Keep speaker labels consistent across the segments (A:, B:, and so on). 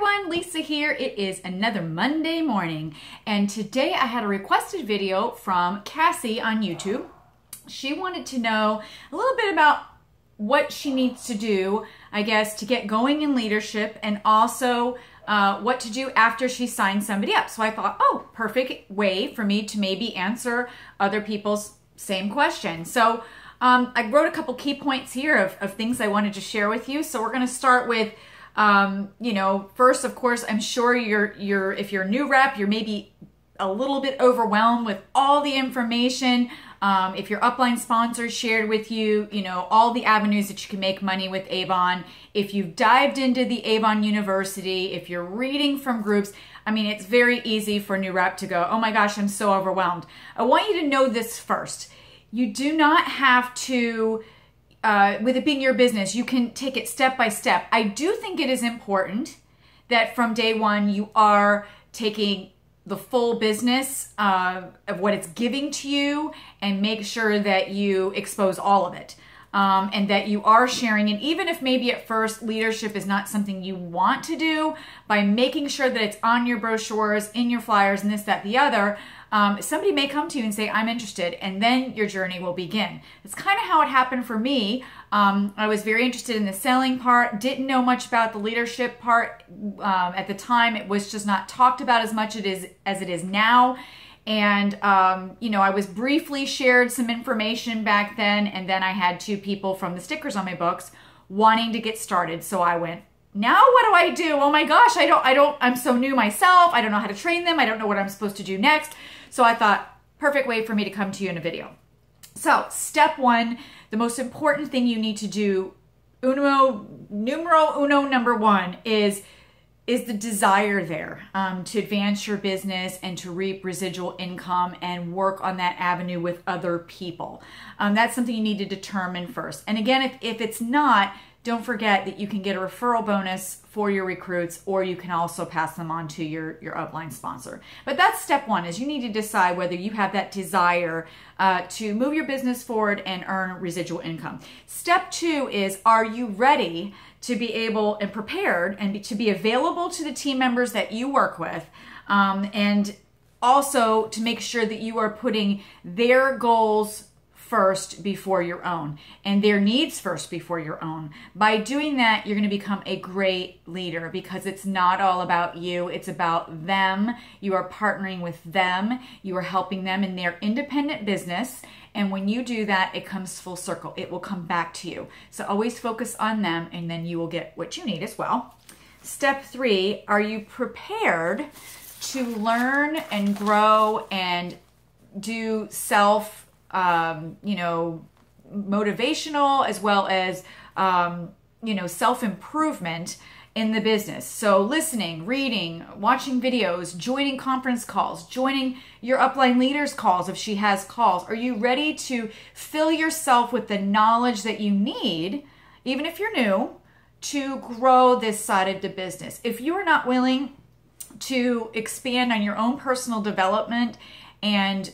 A: everyone, Lisa here. It is another Monday morning, and today I had a requested video from Cassie on YouTube. She wanted to know a little bit about what she needs to do, I guess, to get going in leadership and also uh, what to do after she signs somebody up. So I thought, oh, perfect way for me to maybe answer other people's same question. So um, I wrote a couple key points here of, of things I wanted to share with you. So we're going to start with um, you know, first, of course, I'm sure you're you're if you're a new rep, you're maybe a little bit overwhelmed with all the information. Um, if your upline sponsor shared with you, you know, all the avenues that you can make money with Avon. If you've dived into the Avon University, if you're reading from groups, I mean, it's very easy for a new rep to go, oh my gosh, I'm so overwhelmed. I want you to know this first. You do not have to uh, with it being your business, you can take it step by step. I do think it is important that from day one you are taking the full business uh, of what it's giving to you and make sure that you expose all of it. Um, and that you are sharing. And even if maybe at first leadership is not something you want to do, by making sure that it's on your brochures, in your flyers, and this, that, the other, um, somebody may come to you and say, I'm interested, and then your journey will begin. It's kind of how it happened for me. Um, I was very interested in the selling part, didn't know much about the leadership part. Um, at the time, it was just not talked about as much it is, as it is now. And, um, you know, I was briefly shared some information back then, and then I had two people from the stickers on my books wanting to get started. So I went, now what do I do? Oh my gosh, I don't, I don't, I'm so new myself. I don't know how to train them. I don't know what I'm supposed to do next. So I thought, perfect way for me to come to you in a video. So step one, the most important thing you need to do, uno, numero uno number one is is the desire there um, to advance your business and to reap residual income and work on that avenue with other people. Um, that's something you need to determine first. And again, if, if it's not, don't forget that you can get a referral bonus for your recruits or you can also pass them on to your, your upline sponsor. But that's step one is you need to decide whether you have that desire uh, to move your business forward and earn residual income. Step two is are you ready to be able and prepared and be, to be available to the team members that you work with um, and also to make sure that you are putting their goals first before your own and their needs first before your own. By doing that, you're going to become a great leader because it's not all about you, it's about them. You are partnering with them, you are helping them in their independent business. And when you do that, it comes full circle. It will come back to you. So always focus on them and then you will get what you need as well. Step three, are you prepared to learn and grow and do self um, you know, motivational as well as, um, you know, self improvement in the business. So, listening, reading, watching videos, joining conference calls, joining your upline leaders' calls if she has calls. Are you ready to fill yourself with the knowledge that you need, even if you're new, to grow this side of the business? If you are not willing to expand on your own personal development and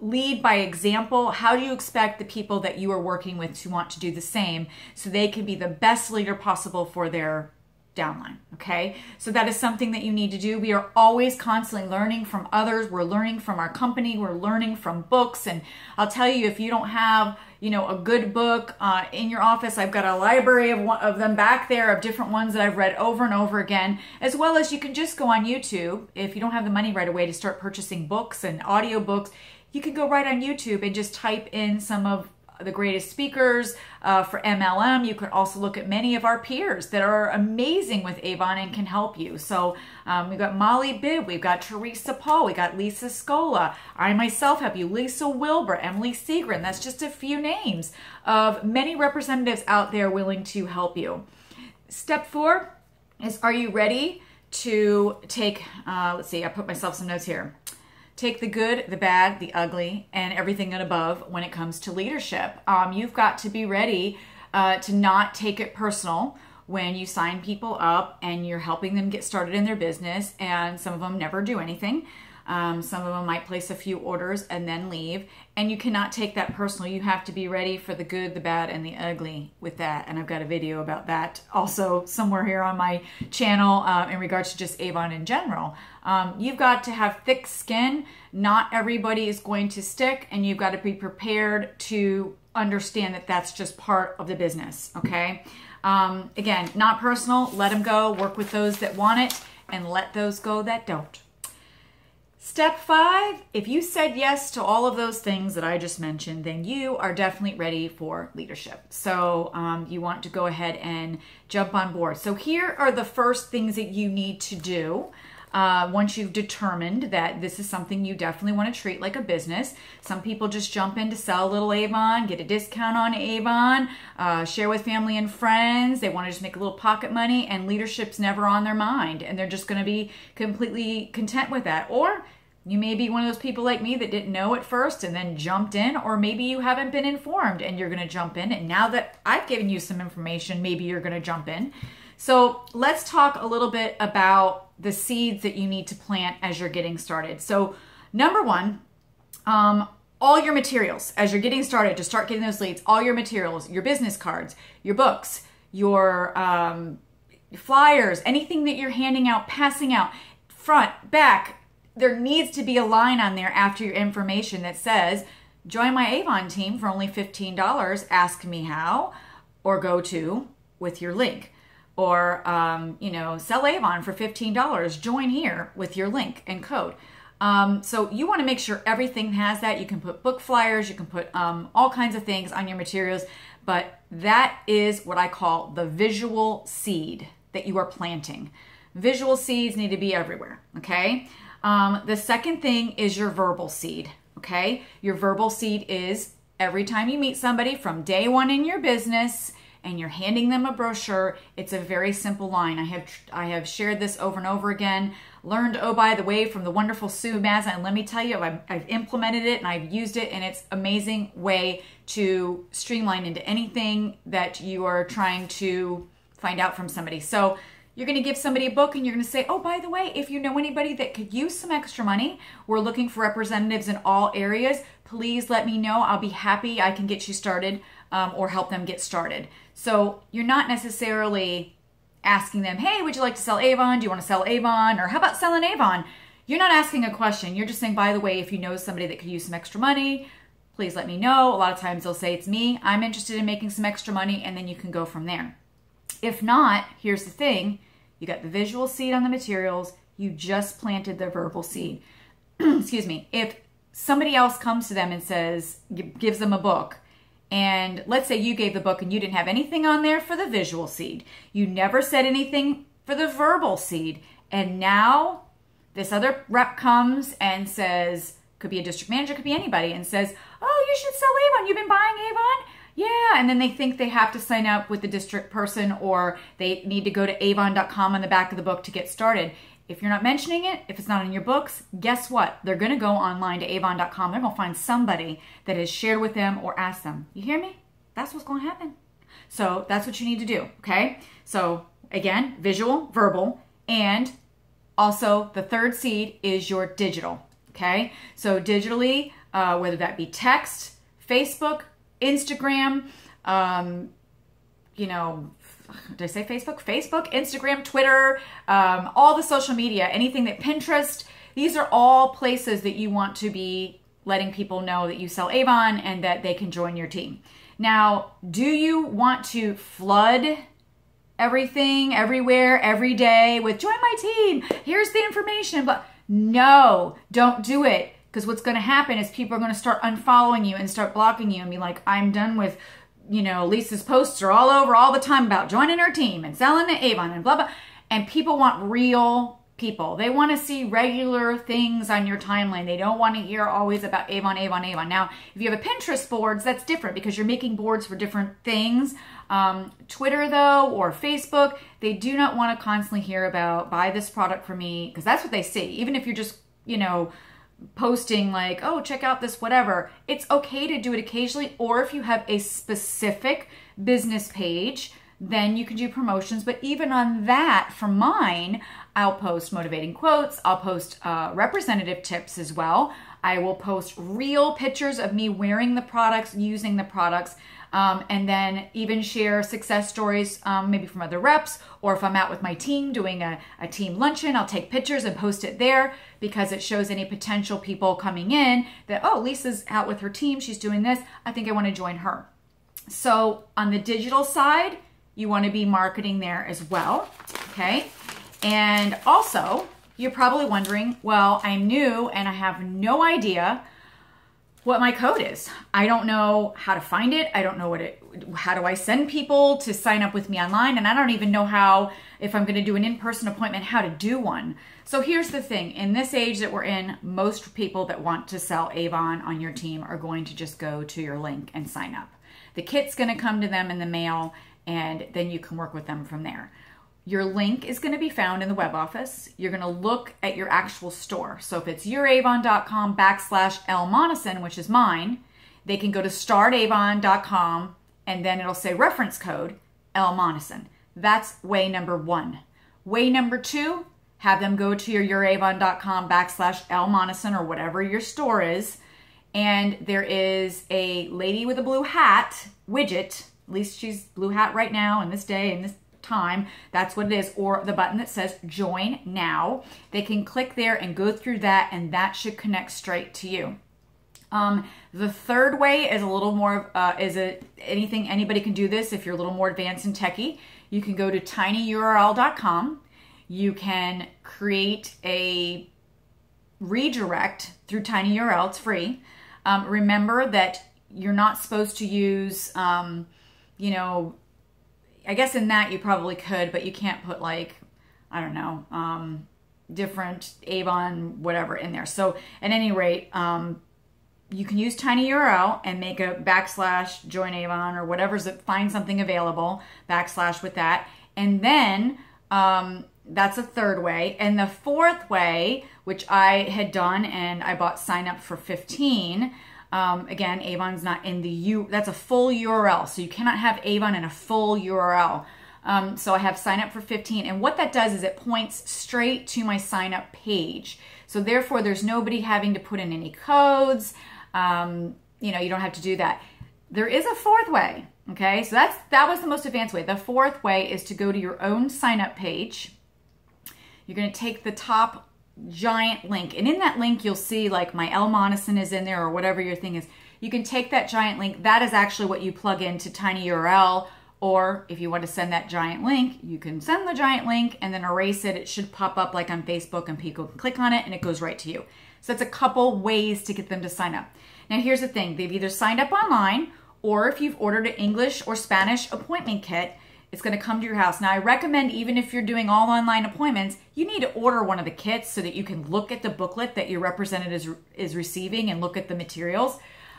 A: lead by example, how do you expect the people that you are working with to want to do the same so they can be the best leader possible for their downline? Okay, so that is something that you need to do. We are always constantly learning from others. We're learning from our company, we're learning from books. And I'll tell you, if you don't have you know, a good book uh, in your office. I've got a library of, one, of them back there of different ones that I've read over and over again, as well as you can just go on YouTube if you don't have the money right away to start purchasing books and audiobooks you can go right on YouTube and just type in some of the greatest speakers uh, for MLM. You can also look at many of our peers that are amazing with Avon and can help you. So um, we've got Molly Bibb, we've got Teresa Paul, we got Lisa Scola. I myself have you, Lisa Wilbur, Emily Segrin. That's just a few names of many representatives out there willing to help you. Step four is are you ready to take, uh, let's see, I put myself some notes here take the good, the bad, the ugly, and everything and above when it comes to leadership. Um, you've got to be ready uh, to not take it personal when you sign people up and you're helping them get started in their business, and some of them never do anything. Um, some of them might place a few orders and then leave. And you cannot take that personal. You have to be ready for the good, the bad, and the ugly with that. And I've got a video about that also somewhere here on my channel uh, in regards to just Avon in general. Um, you've got to have thick skin. Not everybody is going to stick, and you've got to be prepared to understand that that's just part of the business, okay? Um, again, not personal. Let them go. Work with those that want it and let those go that don't. Step five, if you said yes to all of those things that I just mentioned, then you are definitely ready for leadership. So um, you want to go ahead and jump on board. So here are the first things that you need to do uh, once you've determined that this is something you definitely want to treat like a business. Some people just jump in to sell a little Avon, get a discount on Avon, uh, share with family and friends. They want to just make a little pocket money, and leadership's never on their mind, and they're just going to be completely content with that. Or you may be one of those people like me that didn't know at first and then jumped in, or maybe you haven't been informed and you're going to jump in. And now that I've given you some information, maybe you're going to jump in. So let's talk a little bit about the seeds that you need to plant as you're getting started. So, number one, um, all your materials as you're getting started to start getting those leads, all your materials, your business cards, your books, your um, flyers, anything that you're handing out, passing out, front, back, there needs to be a line on there after your information that says, join my Avon team for only $15, ask me how, or go to with your link. Or, um, you know, sell Avon for $15, join here with your link and code. Um, so you want to make sure everything has that. You can put book flyers, you can put um, all kinds of things on your materials, but that is what I call the visual seed that you are planting. Visual seeds need to be everywhere, okay? Um, the second thing is your verbal seed. Okay. Your verbal seed is every time you meet somebody from day one in your business and you're handing them a brochure, it's a very simple line. I have I have shared this over and over again. Learned oh by the way from the wonderful Sue Mazza, and let me tell you, I've, I've implemented it and I've used it, and it's amazing way to streamline into anything that you are trying to find out from somebody. So you're going to give somebody a book and you're going to say, oh, by the way, if you know anybody that could use some extra money, we're looking for representatives in all areas. Please let me know. I'll be happy. I can get you started um, or help them get started. So you're not necessarily asking them, hey, would you like to sell Avon? Do you want to sell Avon? Or how about selling Avon? You're not asking a question. You're just saying, by the way, if you know somebody that could use some extra money, please let me know. A lot of times they'll say, it's me. I'm interested in making some extra money. And then you can go from there. If not, here's the thing you got the visual seed on the materials, you just planted the verbal seed. Excuse me. If somebody else comes to them and says, gives them a book, and let's say you gave the book and you didn't have anything on there for the visual seed, you never said anything for the verbal seed, and now this other rep comes and says, could be a district manager, could be anybody, and says, Oh, you should sell Avon. You've been buying Avon? yeah, and then they think they have to sign up with the district person or they need to go to avon.com on the back of the book to get started. If you're not mentioning it, if it's not in your books, guess what? They're going to go online to avon.com. They're going to find somebody that has shared with them or asked them. You hear me? That's what's going to happen. So that's what you need to do, okay? So again, visual, verbal, and also the third seed is your digital, okay? So digitally, uh, whether that be text, Facebook, Instagram, um, you know, did I say Facebook? Facebook, Instagram, Twitter, um, all the social media, anything that Pinterest, these are all places that you want to be letting people know that you sell Avon and that they can join your team. Now, do you want to flood everything everywhere every day with join my team? Here's the information, but no, don't do it. Because what's going to happen is people are going to start unfollowing you and start blocking you and be like, I'm done with, you know, Lisa's posts are all over all the time about joining her team and selling the Avon and blah, blah. And people want real people. They want to see regular things on your timeline. They don't want to hear always about Avon, Avon, Avon. Now, if you have a Pinterest boards, that's different because you're making boards for different things. Um, Twitter, though, or Facebook, they do not want to constantly hear about buy this product for me because that's what they see. Even if you're just, you know, posting like, oh, check out this whatever. It's okay to do it occasionally, or if you have a specific business page then you can do promotions. But even on that, for mine, I'll post motivating quotes, I'll post uh, representative tips as well. I will post real pictures of me wearing the products, using the products, um, and then even share success stories, um, maybe from other reps, or if I'm out with my team doing a, a team luncheon, I'll take pictures and post it there because it shows any potential people coming in that, oh, Lisa's out with her team, she's doing this, I think I want to join her. So on the digital side, you want to be marketing there as well, okay? And also, you're probably wondering, well, I'm new and I have no idea what my code is. I don't know how to find it. I don't know what it how do I send people to sign up with me online and I don't even know how if I'm going to do an in-person appointment how to do one. So here's the thing, in this age that we're in, most people that want to sell Avon on your team are going to just go to your link and sign up. The kit's going to come to them in the mail and then you can work with them from there. Your link is going to be found in the web office. You're going to look at your actual store. So if it's youravon.com backslash L Monoson, which is mine, they can go to startavon.com and then it'll say reference code L Monoson. That's way number one. Way number two, have them go to your youravon.com backslash L Monoson or whatever your store is. And there is a lady with a blue hat widget. At least she's blue hat right now in this day and this time. That's what it is. Or the button that says join now. They can click there and go through that and that should connect straight to you. Um, the third way is a little more, uh, is it anything, anybody can do this if you're a little more advanced and techie. You can go to tinyurl.com. You can create a redirect through tinyurl. It's free. Um, remember that you're not supposed to use, um, you know, I guess in that you probably could, but you can't put like, I don't know, um, different Avon, whatever in there. So at any rate, um, you can use tiny URL and make a backslash join Avon or whatever's find something available, backslash with that. And then um, that's a third way. And the fourth way, which I had done and I bought sign up for 15, um, again, Avon's not in the U, that's a full URL. So you cannot have Avon in a full URL. Um, so I have sign up for 15. And what that does is it points straight to my sign up page. So therefore, there's nobody having to put in any codes. Um, you know, you don't have to do that. There is a fourth way. Okay, so that's that was the most advanced way. The fourth way is to go to your own sign up page. You're going to take the top giant link. And in that link, you'll see like my L Monoson is in there or whatever your thing is. You can take that giant link. That is actually what you plug into TinyURL. Or if you want to send that giant link, you can send the giant link and then erase it. It should pop up like on Facebook and people can click on it and it goes right to you. So that's a couple ways to get them to sign up. Now here's the thing. They've either signed up online or if you've ordered an English or Spanish appointment kit, it's going to come to your house. Now, I recommend even if you're doing all online appointments, you need to order one of the kits so that you can look at the booklet that your representative is, is receiving and look at the materials.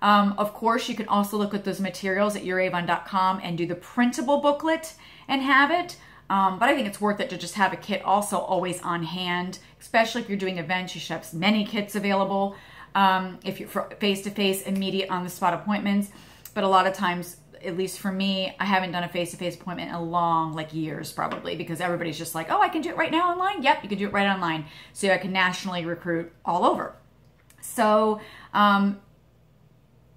A: Um, of course, you can also look at those materials at youravon.com and do the printable booklet and have it. Um, but I think it's worth it to just have a kit also always on hand, especially if you're doing events. You should have many kits available um, if you're face to face, immediate on the spot appointments. But a lot of times at least for me, I haven't done a face-to-face appointment in a long, like years probably, because everybody's just like, oh, I can do it right now online. Yep, you can do it right online. So I can nationally recruit all over. So um,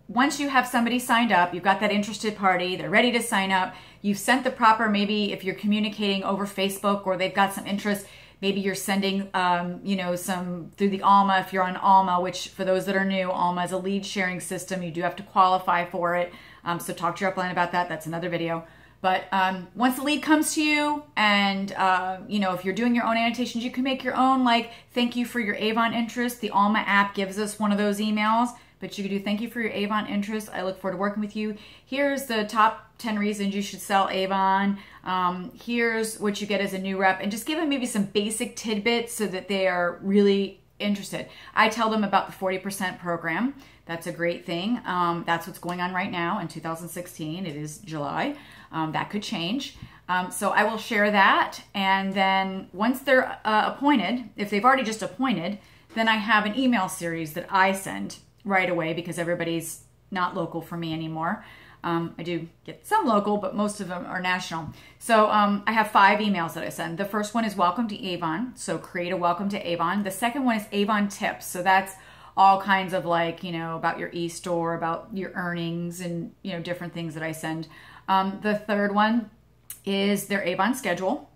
A: once you have somebody signed up, you've got that interested party, they're ready to sign up, you've sent the proper, maybe if you're communicating over Facebook or they've got some interest, maybe you're sending, um, you know, some through the Alma, if you're on Alma, which for those that are new, Alma is a lead sharing system. You do have to qualify for it. Um, so talk to your upline about that. That's another video. But um, once the lead comes to you, and uh, you know if you're doing your own annotations, you can make your own. Like thank you for your Avon interest. The Alma app gives us one of those emails. But you can do thank you for your Avon interest. I look forward to working with you. Here's the top 10 reasons you should sell Avon. Um, here's what you get as a new rep, and just give them maybe some basic tidbits so that they are really interested. I tell them about the 40% program. That's a great thing. Um, that's what's going on right now in 2016. It is July. Um, that could change. Um, so I will share that. And then once they're uh, appointed, if they've already just appointed, then I have an email series that I send right away because everybody's not local for me anymore. Um, I do get some local, but most of them are national. So um, I have five emails that I send. The first one is welcome to Avon. So create a welcome to Avon. The second one is Avon tips. So that's all kinds of like, you know, about your e-store, about your earnings and, you know, different things that I send. Um, the third one is their Avon schedule.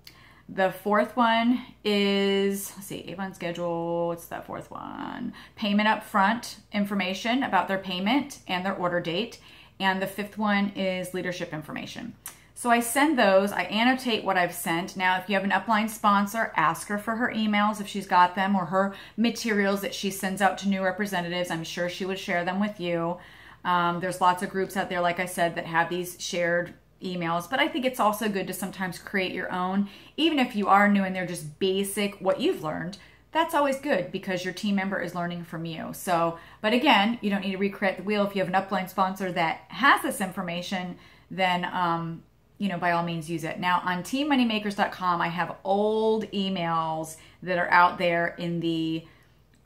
A: The fourth one is, let's see, Avon schedule. What's that fourth one? Payment up front information about their payment and their order date. And the fifth one is leadership information. So I send those, I annotate what I've sent. Now, if you have an upline sponsor, ask her for her emails if she's got them or her materials that she sends out to new representatives. I'm sure she would share them with you. Um, there's lots of groups out there, like I said, that have these shared emails, but I think it's also good to sometimes create your own, even if you are new and they're just basic what you've learned. That's always good because your team member is learning from you. So, but again, you don't need to recreate the wheel. If you have an upline sponsor that has this information, then um, you know, by all means use it. Now on teammoneymakers.com, I have old emails that are out there in the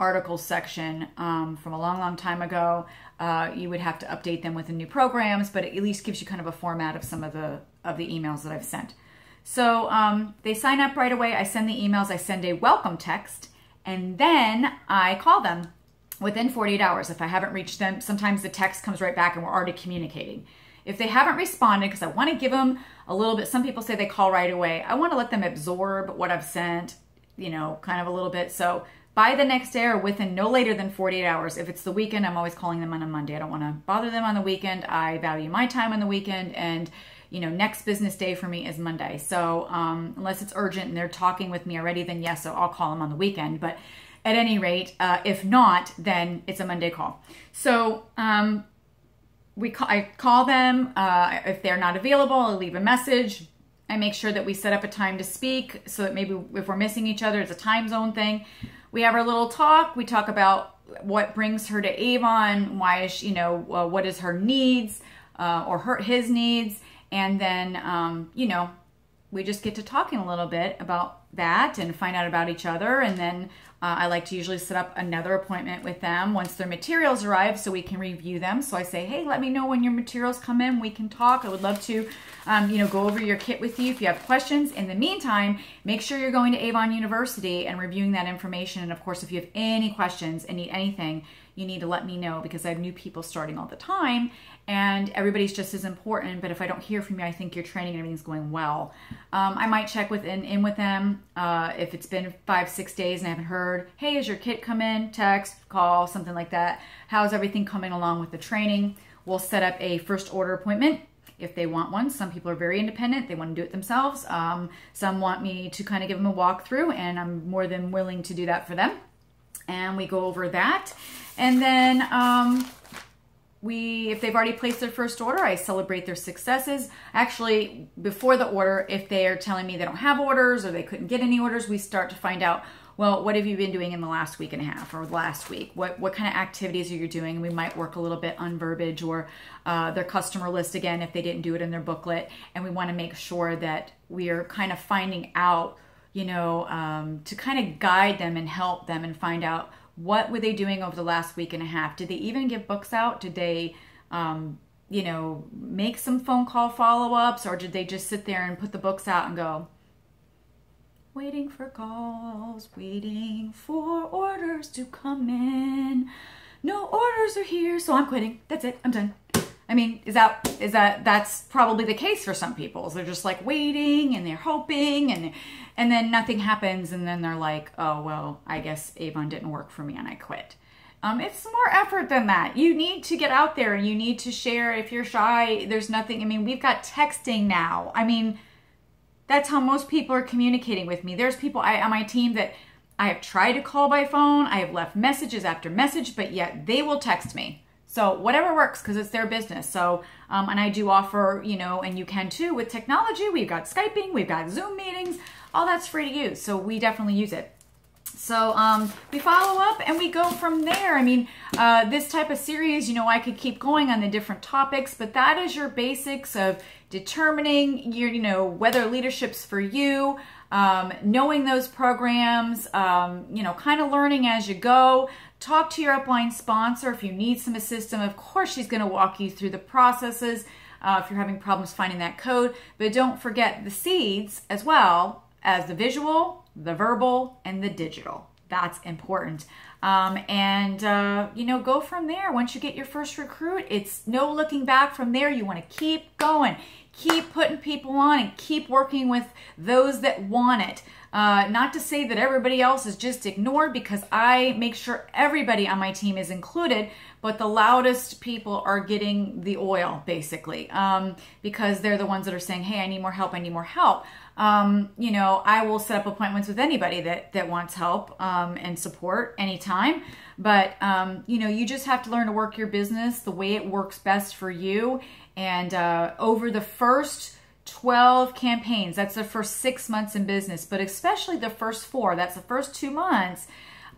A: articles section um, from a long, long time ago. Uh, you would have to update them with the new programs, but it at least gives you kind of a format of some of the of the emails that I've sent. So um, they sign up right away. I send the emails. I send a welcome text, and then I call them within 48 hours. If I haven't reached them, sometimes the text comes right back, and we're already communicating. If they haven't responded, because I want to give them a little bit, some people say they call right away. I want to let them absorb what I've sent, you know, kind of a little bit. So by the next day or within no later than 48 hours. If it's the weekend, I'm always calling them on a Monday. I don't want to bother them on the weekend. I value my time on the weekend and you know, next business day for me is Monday. So um, unless it's urgent and they're talking with me already, then yes, so I'll call them on the weekend. But at any rate, uh, if not, then it's a Monday call. So um, we call, I call them. Uh, if they're not available, I leave a message. I make sure that we set up a time to speak so that maybe if we're missing each other, it's a time zone thing. We have our little talk. We talk about what brings her to Avon, why is she, you know, uh, what is her needs uh, or her his needs, and then um, you know, we just get to talking a little bit about that and find out about each other, and then uh, I like to usually set up another appointment with them once their materials arrive so we can review them. So I say, hey, let me know when your materials come in. We can talk. I would love to, um, you know, go over your kit with you if you have questions. In the meantime, make sure you're going to Avon University and reviewing that information. And of course, if you have any questions and need anything, you need to let me know because I have new people starting all the time and everybody's just as important. But if I don't hear from you, I think your training and everything's going well. Um, I might check with in, in with them uh, if it's been five, six days and I haven't heard. Hey, has your kit come in? Text, call, something like that. How's everything coming along with the training? We'll set up a first order appointment if they want one. Some people are very independent. They want to do it themselves. Um, some want me to kind of give them a walkthrough, and I'm more than willing to do that for them. And we go over that. And then um, we, if they've already placed their first order, I celebrate their successes. Actually, before the order, if they are telling me they don't have orders or they couldn't get any orders, we start to find out, well, what have you been doing in the last week and a half or last week? What what kind of activities are you doing? We might work a little bit on verbiage or uh, their customer list again if they didn't do it in their booklet. And we want to make sure that we are kind of finding out, you know, um, to kind of guide them and help them and find out what were they doing over the last week and a half? Did they even give books out? Did they, um, you know, make some phone call follow ups or did they just sit there and put the books out and go, waiting for calls, waiting for orders to come in? No orders are here, so I'm quitting. That's it. I'm done. I mean, is that is that that's probably the case for some people. They're just like waiting and they're hoping and and then nothing happens and then they're like, "Oh, well, I guess Avon didn't work for me and I quit." Um, it's more effort than that. You need to get out there and you need to share. If you're shy, there's nothing. I mean, we've got texting now. I mean, that's how most people are communicating with me. There's people I, on my team that I have tried to call by phone. I have left messages after message, but yet they will text me. So whatever works because it's their business. So, um, and I do offer, you know, and you can too with technology. We've got Skyping, we've got Zoom meetings, all that's free to use. So we definitely use it. So um, we follow up and we go from there. I mean, uh, this type of series, you know, I could keep going on the different topics, but that is your basics of determining your, you know, whether leadership's for you, um, knowing those programs, um, you know, kind of learning as you go. Talk to your upline sponsor if you need some assistance. Of course, she's going to walk you through the processes. uh, if you're having problems finding that code. But don't forget the seeds as well as the visual, the verbal, and the digital. That's important. Um, and, uh, you know, go from there. Once you get your first recruit, it's no looking back from there. You want to keep going, keep putting people on, and keep working with those that want it. Uh, not to say that everybody else is just ignored because I make sure everybody on my team is included, but the loudest people are getting the oil basically um, because they're the ones that are saying, hey, I need more help, I need more help. Um, you know, I will set up appointments with anybody that, that wants help um, and support anytime. But, um, you know, you just have to learn to work your business the way it works best for you. And uh, over the first 12 campaigns. That's the first six months in business, but especially the first four, that's the first two months.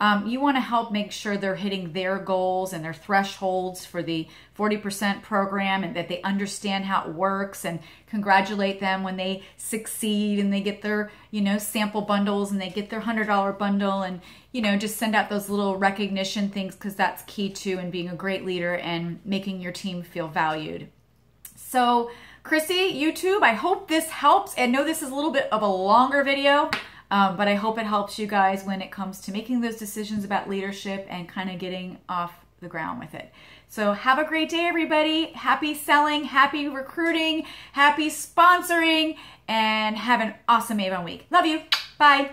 A: Um, you want to help make sure they're hitting their goals and their thresholds for the 40% program and that they understand how it works and congratulate them when they succeed and they get their, you know, sample bundles and they get their $100 bundle and, you know, just send out those little recognition things because that's key too in being a great leader and making your team feel valued. So, Chrissy, YouTube, I hope this helps. I know this is a little bit of a longer video, um, but I hope it helps you guys when it comes to making those decisions about leadership and kind of getting off the ground with it. So have a great day, everybody. Happy selling, happy recruiting, happy sponsoring, and have an awesome Avon week. Love you. Bye.